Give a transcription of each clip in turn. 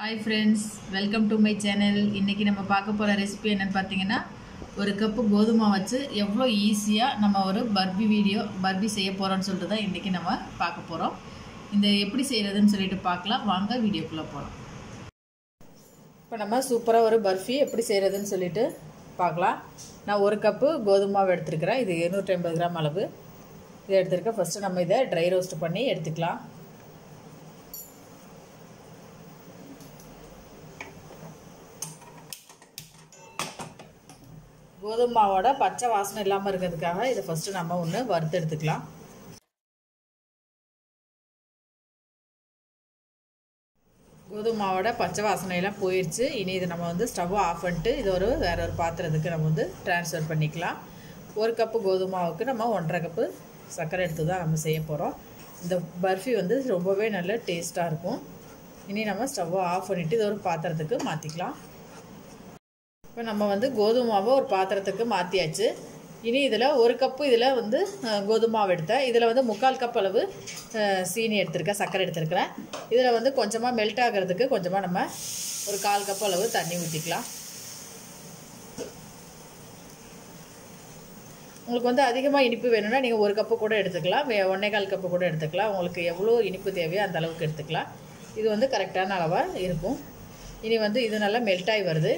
Hi friends welcome to my channel இன்றைக்கி நம்ம பார்க்க போகிற ரெசிபி என்னென்னு பார்த்தீங்கன்னா ஒரு கப்பு கோதுமை வச்சு எவ்வளோ ஈஸியாக நம்ம ஒரு பர்பி வீடியோ பர்பி செய்ய போகிறோம்னு சொல்லிட்டு தான் இன்றைக்கி நம்ம பார்க்க போகிறோம் இந்த எப்படி செய்கிறதுன்னு சொல்லிட்டு பார்க்கலாம். வாங்க வீடியோக்குள்ளே போகலாம் இப்போ நம்ம சூப்பராக ஒரு பர்ஃபி எப்படி செய்கிறதுன்னு சொல்லிட்டு பார்க்கலாம். நான் ஒரு கப்பு கோதுமாவை எடுத்துருக்கிறேன். இது இருநூற்றி ஐம்பது கிராம் அளவு. இதை எடுத்துருக்கேன் ஃபஸ்ட்டு நம்ம இதை ட்ரை ரோஸ்ட் பண்ணி எடுத்துக்கலாம். கோதுமை மாவோட பச்சை வாசனை இல்லாமல் இருக்கிறதுக்காக இதை ஃபஸ்ட்டு நம்ம ஒன்று வறுத்து எடுத்துக்கலாம். கோதுமை மாவோட பச்சை வாசனையெல்லாம் போயிடுச்சு இனி இதை நம்ம வந்து ஸ்டவ் ஆஃப் பண்ணிட்டு இது ஒரு வேற ஒரு பாத்திரத்துக்கு நம்ம வந்து ட்ரான்ஸ்ஃபர் பண்ணிக்கலாம். ஒரு கப்பு கோதுமை மாவுக்கு நம்ம ஒன்றரை கப்பு சர்க்கரை எடுத்து தான் நம்ம செய்ய போகிறோம் இந்த பர்ஃபி வந்து ரொம்பவே நல்ல டேஸ்ட்டாக இருக்கும். இனி நம்ம ஸ்டவ்வை ஆஃப் பண்ணிவிட்டு இது ஒரு பாத்திரத்துக்கு மாற்றிக்கலாம் இப்போ நம்ம வந்து கோதுமை மாவை ஒரு பாத்திரத்துக்கு மாற்றியாச்சு இனி இதில் ஒரு கப்பு இதில் வந்து கோதுமை மாவு எடுத்தேன் இதில் வந்து முக்கால் கப் அளவு சீனி எடுத்திருக்கேன் சர்க்கரை எடுத்திருக்கிறேன். இதில் வந்து கொஞ்சமாக மெல்ட் ஆகிறதுக்கு கொஞ்சமாக நம்ம ஒரு கால் கப் அளவு தண்ணி ஊற்றிக்கலாம் உங்களுக்கு வந்து அதிகமாக இனிப்பு வேணும்னா நீங்கள் ஒரு கப்பு கூட எடுத்துக்கலாம். வே ஒன்றே கால் கப்பு கூட எடுத்துக்கலாம். உங்களுக்கு எவ்வளோ இனிப்பு தேவையோ அந்த அளவுக்கு எடுத்துக்கலாம். இது வந்து கரெக்டான அளவாக இருக்கும். இனி வந்து இது நல்லா மெல்ட் ஆகி வருது.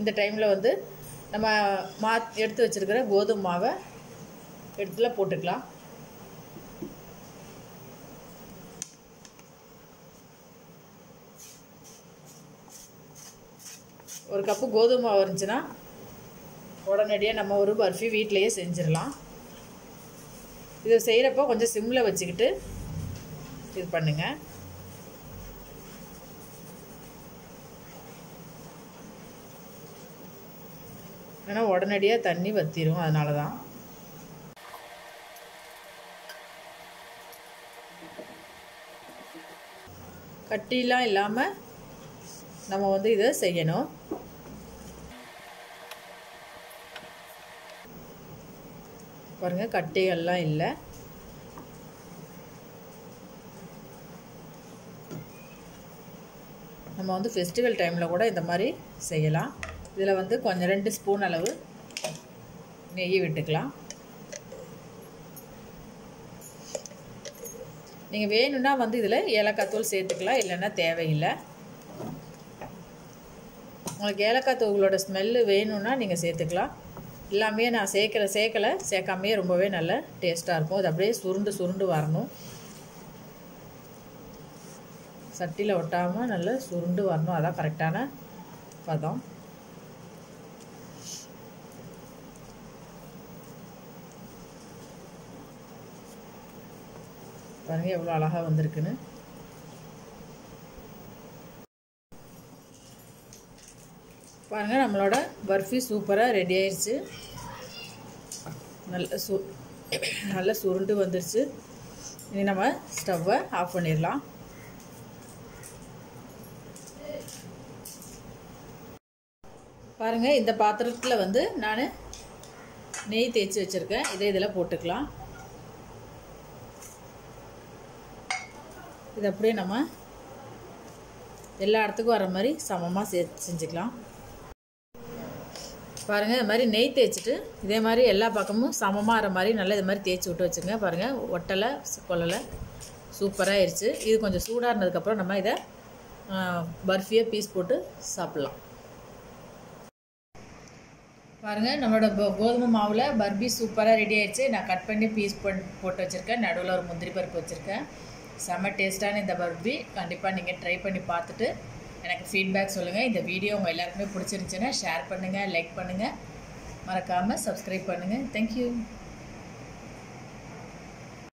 இந்த டைமில் வந்து நம்ம மா எடுத்து வச்சுருக்கிற கோதுமை மாவை எடுத்துல போட்டுக்கலாம். ஒரு கப்பு கோதுமை மாவு இருந்துச்சுன்னா உடனடியாக நம்ம ஒரு பர்ஃபி வீட்டிலையே செஞ்சிடலாம். இது செய்கிறப்போ கொஞ்சம் சிம்மில் வச்சுக்கிட்டு இது பண்ணுங்கள் ஏன்னா உடனடியாக தண்ணி வற்றிடும் அதனால தான் கட்டிலாம் இல்லாமல் நம்ம வந்து இதை செய்யணும். பாருங்கள் கட்டிகள்லாம் இல்லை. நம்ம வந்து ஃபெஸ்டிவல் டைமில் கூட இந்த மாதிரி செய்யலாம். இதில் வந்து கொஞ்சம் ரெண்டு ஸ்பூன் அளவு நெய் விட்டுக்கலாம். நீங்கள் வேணும்னா வந்து இதில் ஏலக்காய் தூள் சேர்த்துக்கலாம் இல்லைன்னா தேவையில்லை. உங்களுக்கு ஏலக்காய் தூளோட ஸ்மெல்லு வேணும்னா நீங்கள் சேர்த்துக்கலாம். எல்லாமே நான் சேர்க்கல சேர்க்கலை சேர்க்காமையே ரொம்பவே நல்ல டேஸ்ட்டாக இருக்கும். அது அப்படியே சுருண்டு சுருண்டு வரணும். சட்டியில் ஒட்டாமல் நல்லா சுருண்டு வரணும். அதான் கரெக்டான பதம். பாருங்க எவ்வளோ அழகாக வந்திருக்குன்னு. பாருங்கள் நம்மளோட பர்ஃபி சூப்பராக ரெடி ஆயிடுச்சு நல்ல சு நல்ல சுருண்டு வந்துருச்சு. இனி நம்ம ஸ்டவ்வை ஆஃப் பண்ணிடலாம். பாருங்கள் இந்த பாத்திரத்தில் வந்து நான் நெய் தேய்ச்சி வச்சுருக்கேன். இதை இதில் போட்டுக்கலாம். இது அப்படியே நம்ம எல்லா இடத்துக்கும் வர மாதிரி சமமாக சே செஞ்சுக்கலாம். பாருங்கள் இது மாதிரி நெய் தேய்ச்சிட்டு இதே மாதிரி எல்லா பக்கமும் சமமாக வர மாதிரி நல்லா இது மாதிரி தேய்ச்சி விட்டு வச்சுங்க பாருங்கள் ஒட்டலை கொள்ளலை சூப்பராக ஆயிடுச்சு இது கொஞ்சம் சூடாக இருந்ததுக்கப்புறம் நம்ம இதை பர்ஃபியை பீஸ் போட்டு சாப்பிட்லாம். பாருங்கள் நம்மளோட கோதுமை மாவில் பர்பி சூப்பராக ரெடி ஆயிடுச்சு நான் கட் பண்ணி பீஸ் போட்டு வச்சுருக்கேன். நடுவில் ஒரு முந்திரி பருப்பு வச்சுருக்கேன். செம்ம டேஸ்ட்டான இந்த பர்பி. கண்டிப்பாக நீங்கள் ட்ரை பண்ணி பார்த்துட்டு எனக்கு ஃபீட்பேக் சொல்லுங்கள் இந்த வீடியோ உங்கள் எல்லாருக்குமே பிடிச்சிருந்துச்சுன்னா ஷேர் பண்ணுங்கள் லைக் பண்ணுங்கள் மறக்காமல் சப்ஸ்கிரைப் பண்ணுங்கள் தேங்க்யூ